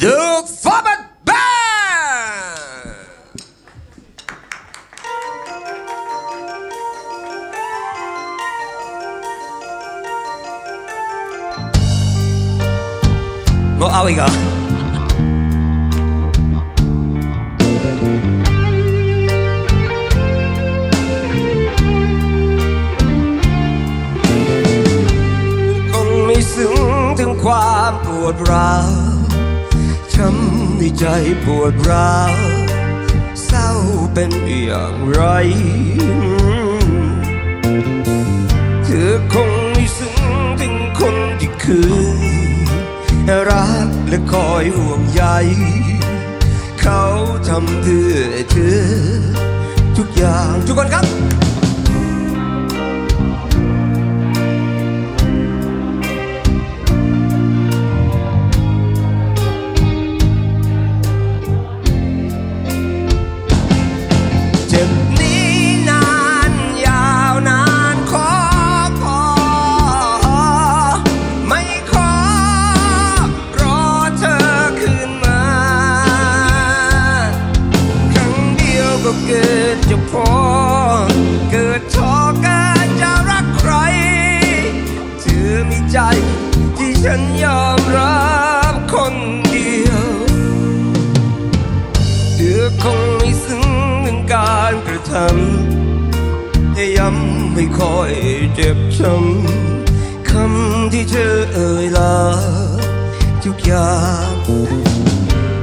The Format Band โมเอาอีกเหรอคงไม่ซึ้งถึงความปวดร้าว ช้ำในใจปวดร้าวเศร้าเป็นอย่างไร เธอคงไม่ซึ้งถึงคนที่เคยรักและคอยห่วงใย เขาทำเพื่อเธอ ทุกอย่างทุกคนครับ ใจ ที่ฉันยอมรับคนเดียวเธอคงไม่ซึ้งถึงการกระทำให้ย้ำให้คอยเจ็บช้ำคำที่เธอเอ่ยลาทุกอย่าง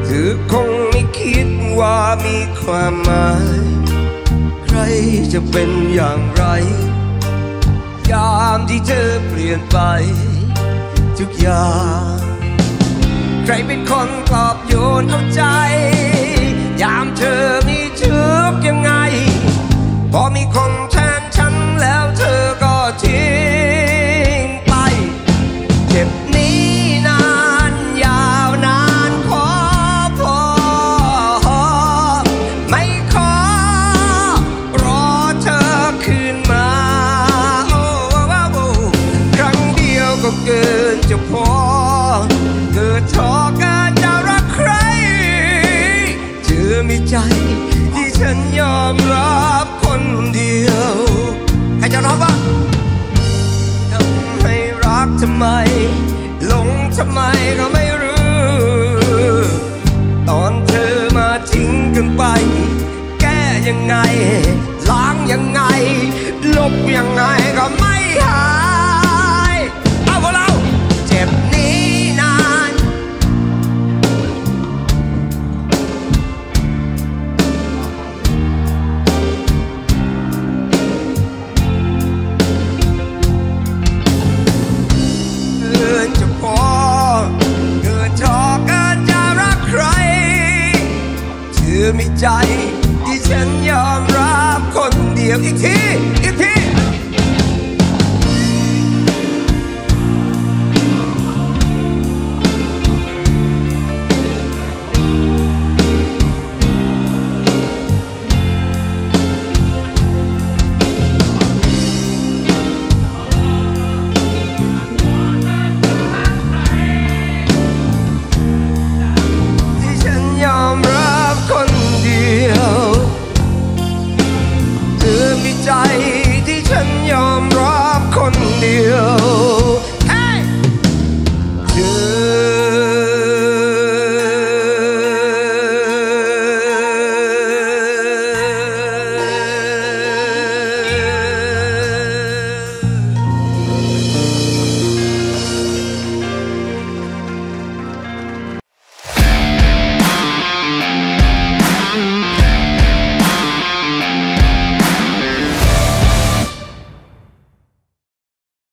เธอคงไม่คิดว่ามีความหมาย ใครจะเป็นอย่างไร ยามที่เธอเปลี่ยนไป ทุกอย่าง ใครเป็นคนปลอบโยนเอาใจ ยามเธอ จะร้องบ้างทำให้รักทำไมหลงทำไมก็ไม่ มีใจ ที่ฉันยอมรับคนเดียวอีกทีอีกที